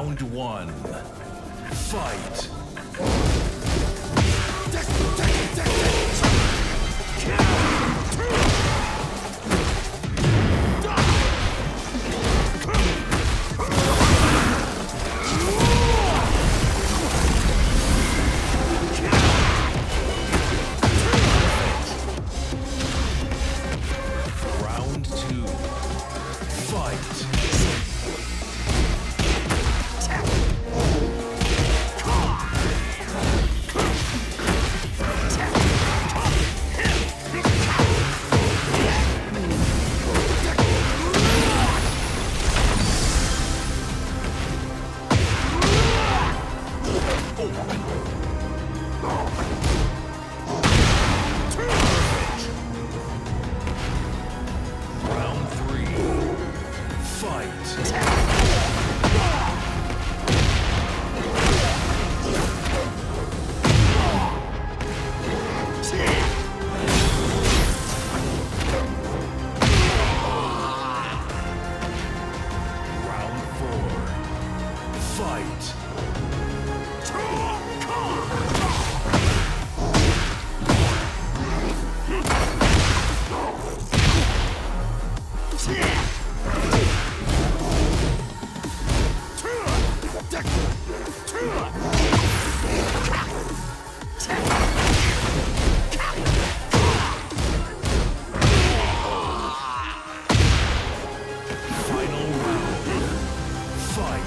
Round one. Fight.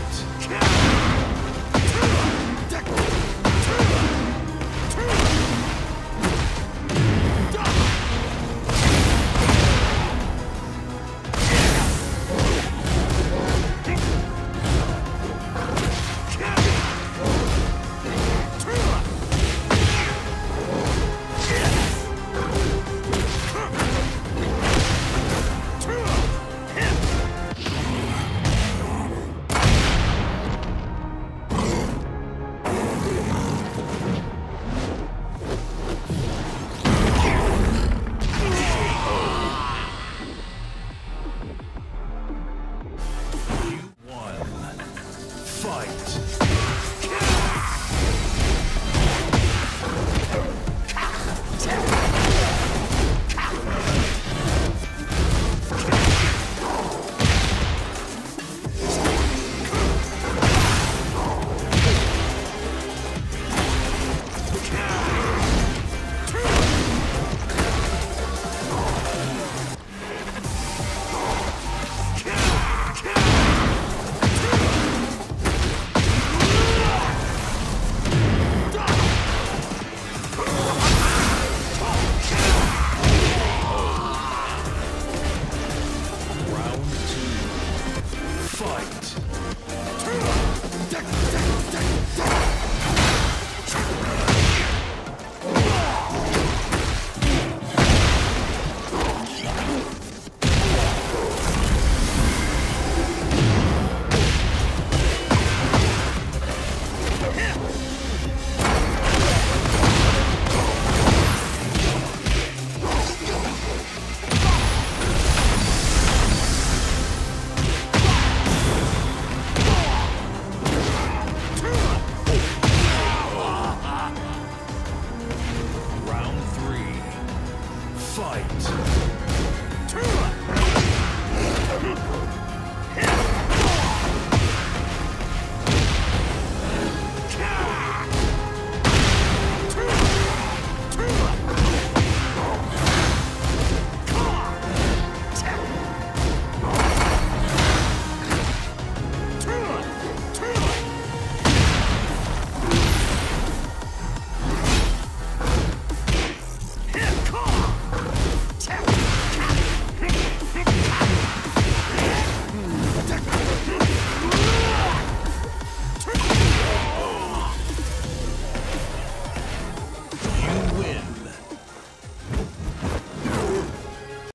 Fight. Fight.